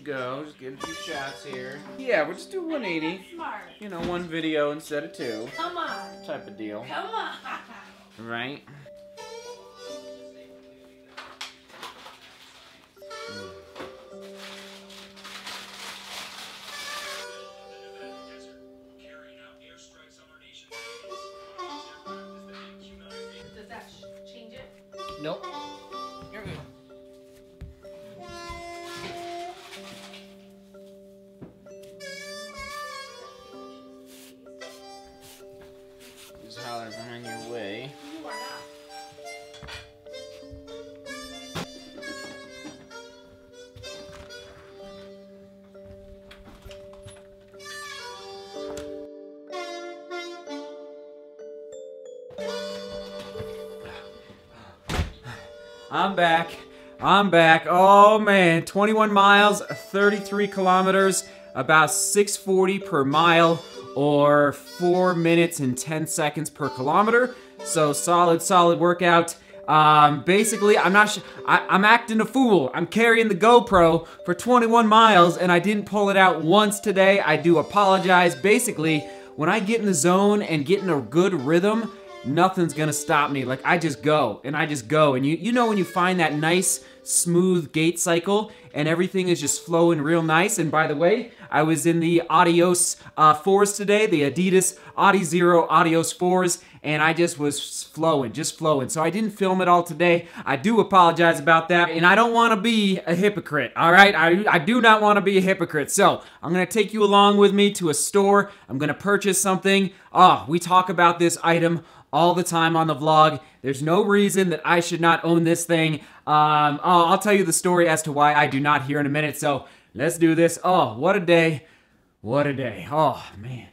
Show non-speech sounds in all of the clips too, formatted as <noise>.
go. Just get a few shots here. Yeah, we'll just do 180. Smart. You know, one video instead of two. Come on. Type of deal. Come on. Right? Does that change it? Nope. I'm back. I'm back. Oh man, 21 miles, 33 kilometers, about 640 per mile, or 4 minutes and 10 seconds per kilometer. So solid, solid workout. Um, basically, I'm not. I- I'm acting a fool. I'm carrying the GoPro for 21 miles, and I didn't pull it out once today. I do apologize. Basically, when I get in the zone and get in a good rhythm, nothing's gonna stop me. Like I just go and I just go. And you you know when you find that nice smooth gait cycle and everything is just flowing real nice. And by the way, I was in the Adios uh, fours today, the Adidas Adi Zero Adios fours, and I just was flowing, just flowing. So I didn't film it all today. I do apologize about that, and I don't want to be a hypocrite. All right, I I do not want to be a hypocrite. So I'm gonna take you along with me to a store. I'm gonna purchase something. Oh, we talk about this item all the time on the vlog. There's no reason that I should not own this thing. Um, oh, I'll tell you the story as to why I do not here in a minute. So let's do this. Oh, what a day. What a day. Oh, man.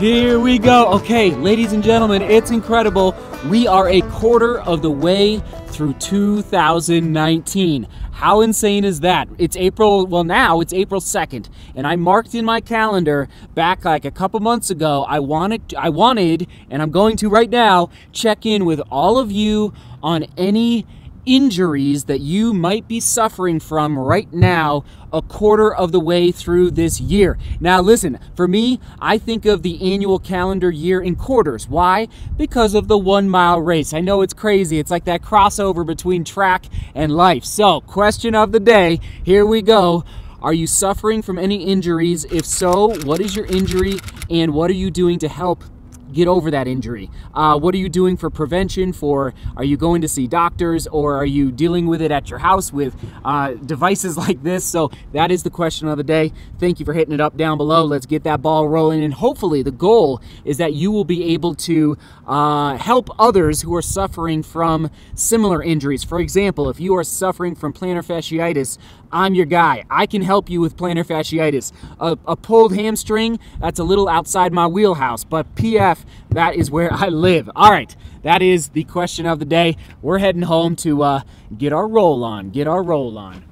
Here we go. Okay, ladies and gentlemen, it's incredible. We are a quarter of the way through 2019. How insane is that? It's April, well, now it's April 2nd, and I marked in my calendar back like a couple months ago. I wanted, I wanted, and I'm going to right now, check in with all of you on any injuries that you might be suffering from right now a quarter of the way through this year. Now, listen, for me, I think of the annual calendar year in quarters. Why? Because of the one mile race. I know it's crazy. It's like that crossover between track and life. So, question of the day here we go. Are you suffering from any injuries? If so, what is your injury and what are you doing to help get over that injury? Uh, what are you doing for prevention? For are you going to see doctors or are you dealing with it at your house with uh, devices <laughs> like this? So that is the question of the day. Thank you for hitting it up down below. Let's get that ball rolling, and hopefully the goal is that you will be able to uh, help others who are suffering from similar injuries. For example, if you are suffering from plantar fasciitis, I'm your guy. I can help you with plantar fasciitis. A, a pulled hamstring, that's a little outside my wheelhouse, but PF, that is where I live. All right, that is the question of the day. We're heading home to uh, get our roll on, get our roll on.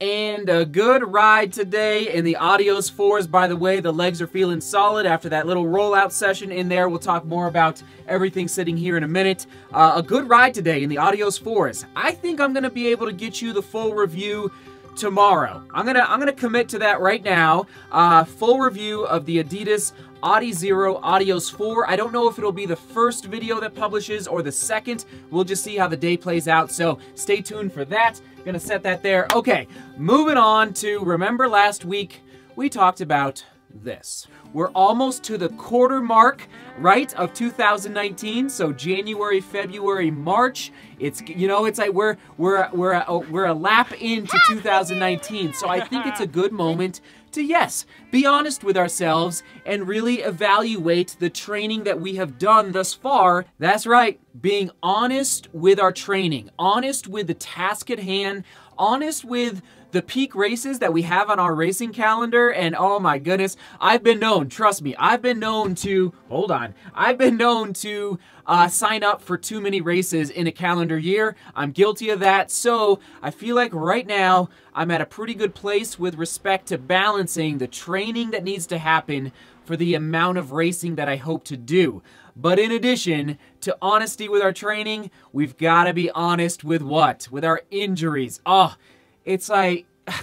And a good ride today in the Adios 4s. By the way, the legs are feeling solid after that little rollout session in there. We'll talk more about everything sitting here in a minute. Uh, a good ride today in the Adios 4s. I think I'm going to be able to get you the full review tomorrow. I'm gonna I'm gonna commit to that right now. Uh, full review of the Adidas Adi Zero Adios 4. I don't know if it'll be the first video that publishes or the second. We'll just see how the day plays out, so stay tuned for that. Gonna set that there. Okay, moving on to remember last week we talked about this. We're almost to the quarter mark, right, of 2019. So January, February, March. It's you know, it's like we're we're we're a, oh, we're a lap into <laughs> 2019. So I think it's a good moment to yes, be honest with ourselves and really evaluate the training that we have done thus far. That's right, being honest with our training, honest with the task at hand, honest with the peak races that we have on our racing calendar and oh my goodness i've been known trust me i've been known to hold on i've been known to uh, sign up for too many races in a calendar year i'm guilty of that so i feel like right now i'm at a pretty good place with respect to balancing the training that needs to happen for the amount of racing that i hope to do but in addition to honesty with our training, we've got to be honest with what? With our injuries. Oh, it's like <laughs>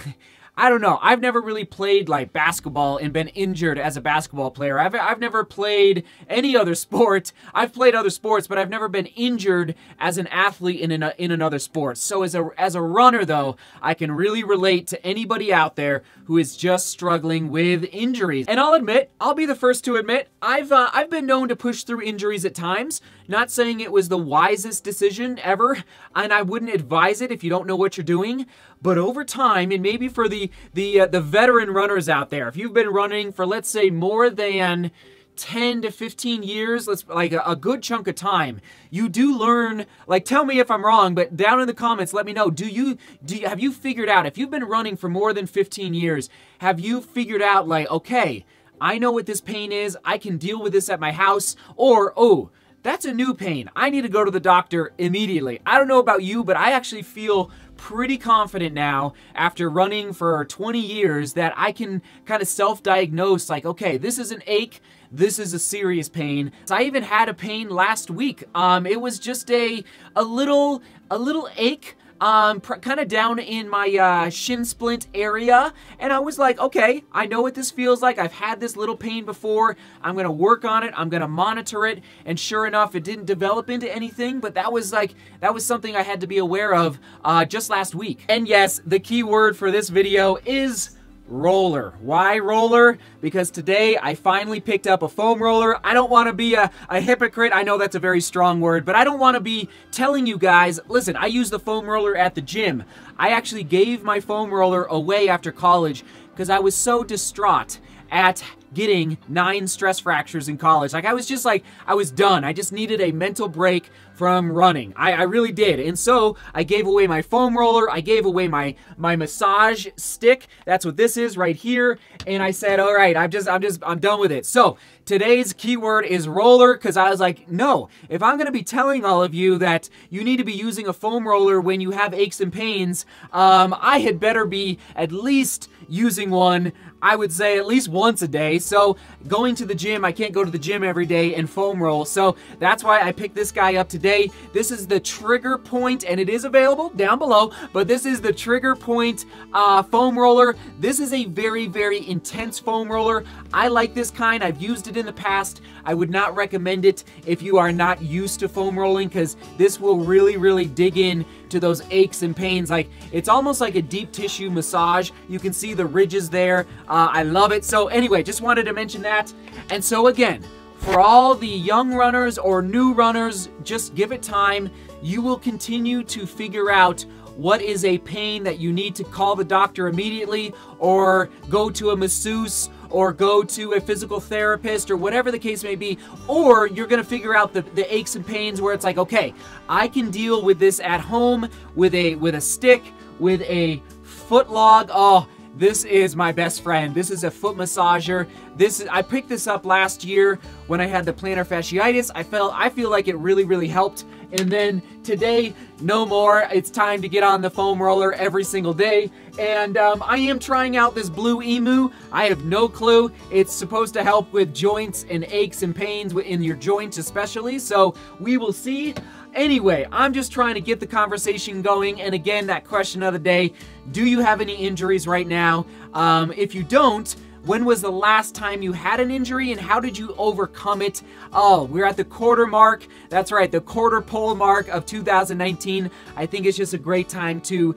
I don't know. I've never really played like basketball and been injured as a basketball player. I've, I've never played any other <laughs> sport. I've played other sports, but I've never been injured as an athlete in an, in another sport. So as a as a runner though, I can really relate to anybody out there who is just struggling with injuries. And I'll admit, I'll be the first to admit, I've uh, I've been known to push through injuries at times. Not saying it was the wisest decision ever, and I wouldn't advise it if you don't know what you're doing. But over time, and maybe for the the uh, the veteran runners out there, if you've been running for let's say more than 10 to 15 years, let's like a, a, good chunk of time, you do learn, like tell me if I'm wrong, but down in the comments let me know, do you do you, have you figured out if you've been running for more than 15 years, have you figured out like okay, I know what this pain is, I can deal with this at my house or oh, that's a new pain. I need to go to the doctor immediately. I don't know about you, but I actually feel pretty confident now after running for 20 years that I can kind of self-diagnose like, okay, this is an ache, this is a serious pain. I even had a pain last week. Um, it was just a, a little, a little ache um, kind of down in my uh, shin splint area. And I was like, okay, I know what this feels like. I've had this little pain before. I'm going to work on it. I'm going to monitor it. And sure enough, it didn't develop into anything, but that was like, that was something I had to be aware of uh, just last week. And yes, the key word for this video is roller. Why roller? Because today I finally picked up a foam roller. I don't want to be a, a hypocrite. I know that's a very strong word, but I don't want to be telling you guys, listen, I use the foam roller at the gym. I actually gave my foam roller away after college because I was so distraught at getting nine stress fractures in college. Like I was just like, I was done. I just needed a mental break from running. I, I really did. And so I gave away my foam roller. I gave away my, my massage stick. That's what this is right here. And I said, all right, I'm just, I'm just, I'm done with it. So today's keyword is roller because I was like, no, if I'm going to be telling all of you that you need to be using a foam roller when you have aches and pains, um, I had better be at least using one, I would say at least once a day. So going to the gym, I can't go to the gym every day and foam roll. So that's why I picked this guy up today. This is the Trigger Point, and it is available down below, but this is the Trigger Point uh, foam roller. This is a very, very intense foam roller. I like this kind. I've used it in the past. I would not recommend it if you are not used to foam rolling because this will really, really dig in to those aches and pains. Like it's almost like a deep tissue massage. You can see the ridges there. Uh, I love it. So anyway, just wanted to mention that. And so again, for all the young runners or new runners, just give it time. You will continue to figure out what is a pain that you need to call the doctor immediately or go to a masseuse or go to a physical therapist or whatever the case may be, or you're gonna figure out the, the aches and pains where it's like, okay, I can deal with this at home with a with a stick, with a foot log. Oh, this is my best friend. This is a foot massager. This is, I picked this up last year when I had the plantar fasciitis. I felt I feel like it really really helped. And then today, no more. It's time to get on the foam roller every single day. And um, I am trying out this Blue Emu. I have no clue. It's supposed to help with joints and aches and pains in your joints especially. So we will see. Anyway, I'm just trying to get the conversation going. And again, that question of the day, do you have any injuries right now? Um, if you don't, When was the last time you had an injury and how did you overcome it? Oh, we're at the quarter mark. That's right, the quarter pole mark of 2019. I think it's just a great time to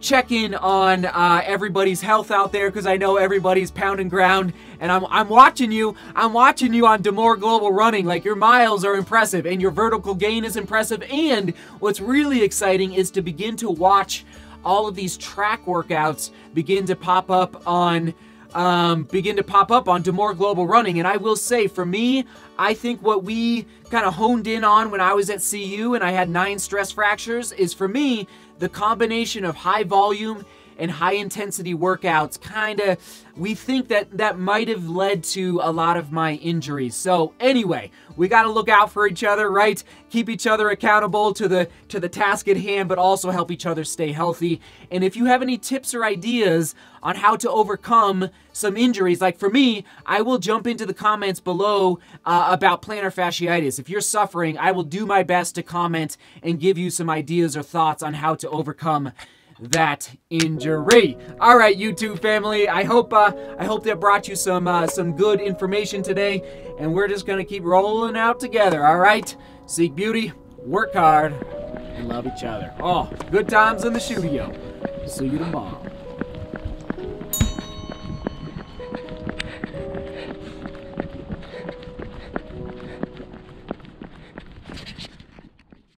check in on uh, everybody's health out there because I know everybody's pounding ground and I'm, I'm watching you. I'm watching you on DeMoor Global Running. Like your miles are impressive and your vertical gain is impressive. And what's really exciting is to begin to watch all of these track workouts begin to pop up on um, begin to pop up on more Global Running. And I will say, for me, I think what we kind of honed in on when I was at CU and I had nine stress fractures is for me, the combination of high volume and high intensity workouts kind of we think that that might have led to a lot of my injuries. So anyway we got to look out for each other right? Keep each other accountable to the to the task at hand but also help each other stay healthy. And if you have any tips or ideas on how to overcome some injuries like for me i will jump into the comments below uh, about plantar fasciitis. If you're suffering i will do my best to comment and give you some ideas or thoughts on how to overcome that injury. All right, YouTube family. I hope uh, I hope that brought you some uh, some good information today, and we're just gonna keep rolling out together. All right. Seek beauty, work hard, and love each other. Oh, good times in the studio. See you tomorrow.